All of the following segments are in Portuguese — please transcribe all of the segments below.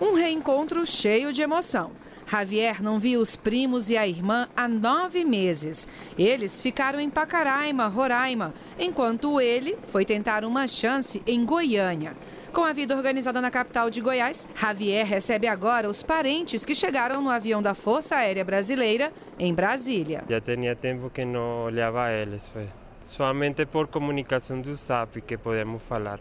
Um reencontro cheio de emoção. Javier não viu os primos e a irmã há nove meses. Eles ficaram em Pacaraima, Roraima, enquanto ele foi tentar uma chance em Goiânia. Com a vida organizada na capital de Goiás, Javier recebe agora os parentes que chegaram no avião da Força Aérea Brasileira em Brasília. Já tinha tempo que não olhava eles, foi somente por comunicação do SAP que podemos falar.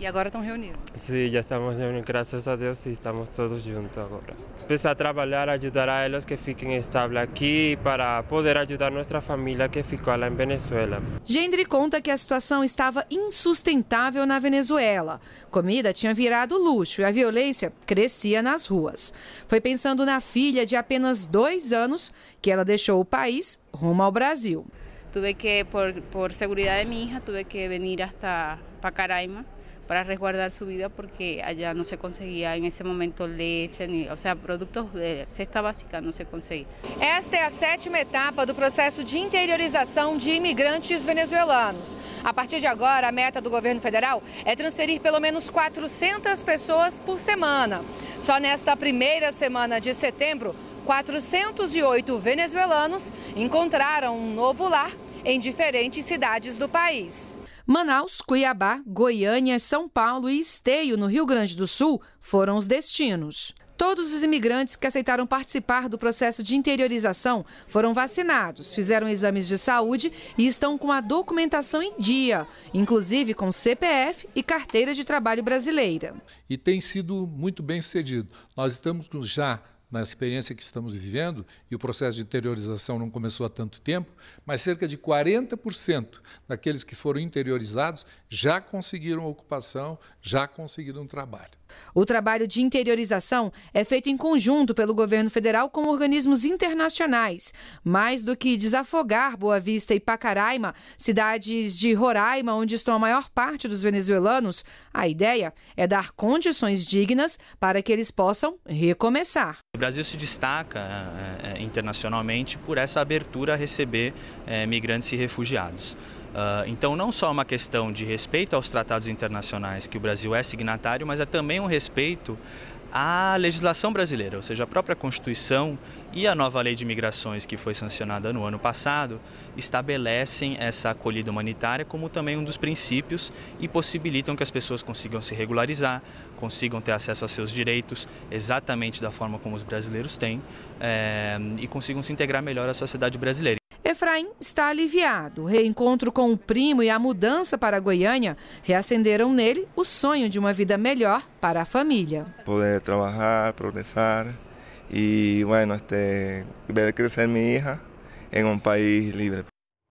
E agora estão reunidos? Sim, já estamos reunidos, graças a Deus, e estamos todos juntos agora. Começar a trabalhar, ajudar a eles que fiquem estáveis aqui para poder ajudar nossa família que ficou lá em Venezuela. Gendre conta que a situação estava insustentável na Venezuela. Comida tinha virado luxo e a violência crescia nas ruas. Foi pensando na filha de apenas dois anos que ela deixou o país rumo ao Brasil. Tuve que, por, por seguridad de mi hija, tuve que venir hasta Pacaraima para resguardar su vida porque allá no se conseguía en ese momento leche, ni, o sea, produtos de cesta básica não se conseguia. Esta é a sétima etapa do processo de interiorização de imigrantes venezuelanos. A partir de agora, a meta do governo federal é transferir pelo menos 400 pessoas por semana. Só nesta primeira semana de setembro, 408 venezuelanos encontraram um novo lar em diferentes cidades do país. Manaus, Cuiabá, Goiânia, São Paulo e Esteio, no Rio Grande do Sul, foram os destinos. Todos os imigrantes que aceitaram participar do processo de interiorização foram vacinados, fizeram exames de saúde e estão com a documentação em dia, inclusive com CPF e carteira de trabalho brasileira. E tem sido muito bem sucedido. Nós estamos já na experiência que estamos vivendo, e o processo de interiorização não começou há tanto tempo, mas cerca de 40% daqueles que foram interiorizados já conseguiram ocupação, já conseguiram trabalho. O trabalho de interiorização é feito em conjunto pelo governo federal com organismos internacionais. Mais do que desafogar Boa Vista e Pacaraima, cidades de Roraima, onde estão a maior parte dos venezuelanos, a ideia é dar condições dignas para que eles possam recomeçar. O Brasil se destaca é, internacionalmente por essa abertura a receber é, migrantes e refugiados. Uh, então, não só uma questão de respeito aos tratados internacionais que o Brasil é signatário, mas é também um respeito à legislação brasileira, ou seja, a própria Constituição e a nova lei de migrações que foi sancionada no ano passado estabelecem essa acolhida humanitária como também um dos princípios e possibilitam que as pessoas consigam se regularizar, consigam ter acesso a seus direitos exatamente da forma como os brasileiros têm é, e consigam se integrar melhor à sociedade brasileira. Efraim está aliviado. O reencontro com o primo e a mudança para Goiânia reacenderam nele o sonho de uma vida melhor para a família. Poder trabalhar, progressar e, bueno, este, ver crescer minha hija em um país livre.